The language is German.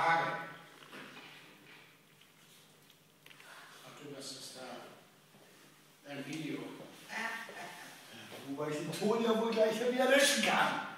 Frage. Ach du, das ist da ein Video. Äh, äh, äh. Wobei ich den Ton ja wohl gleich wieder löschen kann.